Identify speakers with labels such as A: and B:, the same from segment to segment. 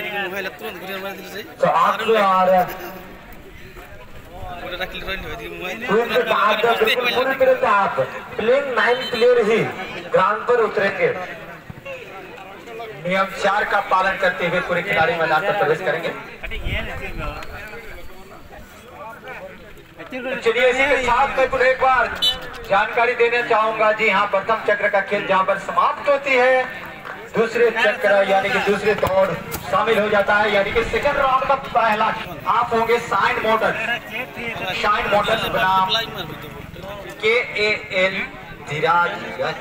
A: এদিকে মোবাইল তুরন্ত ঘুরে মারা দিলে
B: तो आपसे और
A: ওটা রাখলে রইল এদিকে মোবাইল
B: पूरे आप बिल्कुल पूरी तरह से आप प्लेइंग नाइन प्लेयर ही ग्राउंड पर उतरेंगे नियम चार का पालन करते हुए पूरे खिलाड़ी मैदान पर प्रवेश करेंगे चलिए इसी के साथ मैं कुछ एक बार जानकारी देना चाहूंगा जी हाँ प्रथम चक्र का खेल जहाँ पर समाप्त होती है दूसरे चक्कर यानी कि दूसरे दौड़ शामिल हो जाता है यानी कि सेकंड राउंड का पहला आप होंगे साइन मोटर साइन मोटर बनाम K A L Dhirajganj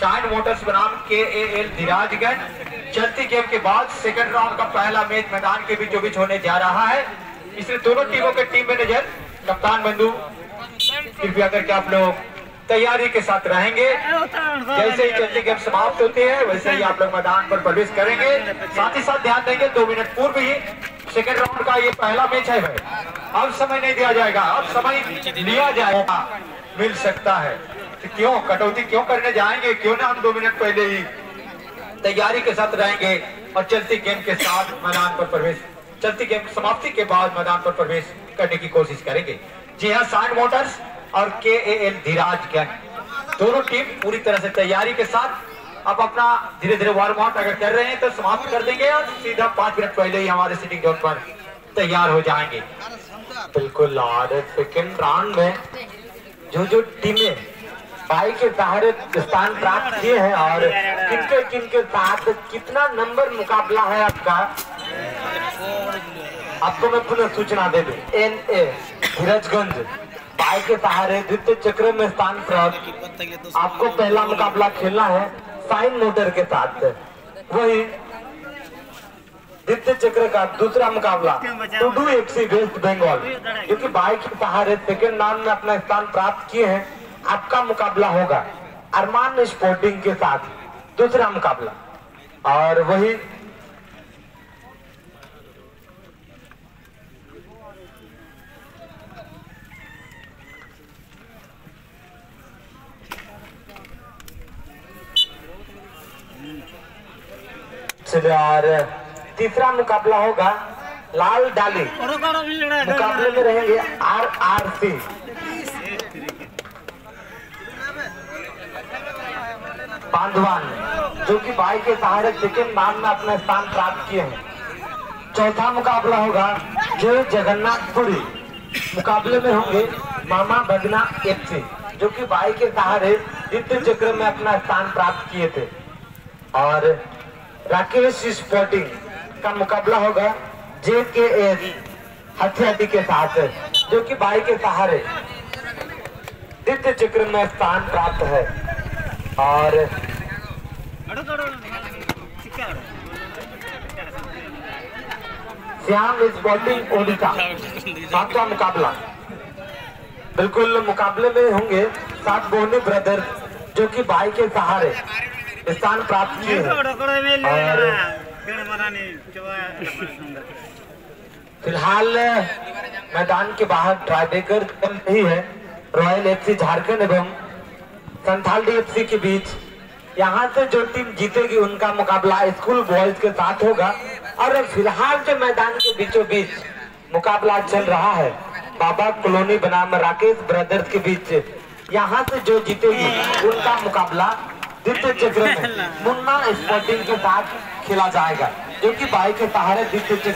B: Sain motors बनाम के ए एल धीराजगंज चलती गेम के बाद सेकंड राउंड का पहला मैच मैदान के बीचों बीच होने जा रहा है। इसलिए दोनों टीमों के टीम मैनेजर कप्तान बंधु कृपया करके आप लोग तैयारी के साथ रहेंगे। जैसे ही। चलती गेम समाप्त होती है। वैसे ही आप लोग मैदान पर प्रवेश करेंगे। साथ ही साथ ध्यान देंगे दो मिनट पूर्व ही सेकेंड राउंड का ये पहला मैच है भाई। अब समय नहीं दिया जाएगा। अब समय लिया जाएगा। मिल सकता है। तो क्यों? कटौती क्यों करने जाएँगे? क्यों ना हम दो मिनट पहले ही तैयारी के साथ रहेंगे और चलती गेम के साथ मैदान पर प्रवेश चलती गेम समाप्ति के बाद मैदान पर प्रवेश करने की कोशिश करेंगे। जी हाँ साइन मोटर्स और के ए एल धीराजगंज दोनों टीम पूरी तरह से तैयारी के साथ अब अपना धीरे धीरे वार्म आउट अगर कर रहे हैं तो समाप्त कर देंगे और सीधा पाँच मिनट पहले ही हमारे सिटिंग जोन पर तैयार हो जाएँगे। बिल्कुल में जो जो टीमें भाई के सहारे स्थान प्राप्त किए हैं और किनके किनके साथ कितना नंबर मुकाबला है आपका? आपको मैं पुनः सूचना दे दूँ। N A Dhirajganj. भाई के सहारे द्वितीय चक्र में स्थान प्राप्त। आपको पहला मुकाबला खेलना है साइन मोटर के साथ। वही द्वितीय चक्र का दूसरा मुकाबला टूडू एफसी वेस्ट बंगाल क्योंकि भाई बाइक के सहारे सेकेंड नाम में अपना स्थान प्राप्त किए हैं। आपका मुकाबला होगा अरमान स्पोर्टिंग के साथ, दूसरा मुकाबला। और वही चलिए और तीसरा मुकाबला होगा लाल डाली। मुकाबले में रहेंगे आर आर सी। बांधवान जो कि बाई के सहारे सेकेंड राउंड में अपना स्थान प्राप्त किए हैं। चौथा मुकाबला होगा जय जगन्नाथपुरी। मुकाबले में होंगे मामा बगना एफसी जो कि भाई के सहारे द्वितीय चक्र में अपना स्थान प्राप्त किए थे। और राकेश स्पोर्टिंग का मुकाबला होगा जे के के साथ, जो कि बाई के सहारे द्वितीय चक्र में स्थान प्राप्त है। और श्याम स्पोर्टिंग ओडिशा सातवां मुकाबला। बिल्कुल मुकाबले में होंगे सात बोनी ब्रदर्स जो कि बाई के सहारे स्थान प्राप्त किए और फ़िलहाल मैदान के बाहर ट्राइबेकर चल रही है रॉयल एफसी झारखंड एवं संथाल एफसी के बीच। यहाँ से जो टीम जीतेगी उनका मुकाबला स्कूल बॉयज़ के साथ होगा। और फ़िलहाल जो मैदान के बीचों बीच मुकाबला चल रहा है बाबा कॉलोनी बनाम राकेश ब्रदर्स के बीच। यहाँ से जो जीतेगी उनका मुकाबला द्वितीय चक्र में। मुन्ना स्पोर्टिंग के साथ खेला जाएगा, जो कि बाई के सहारे द्वितीय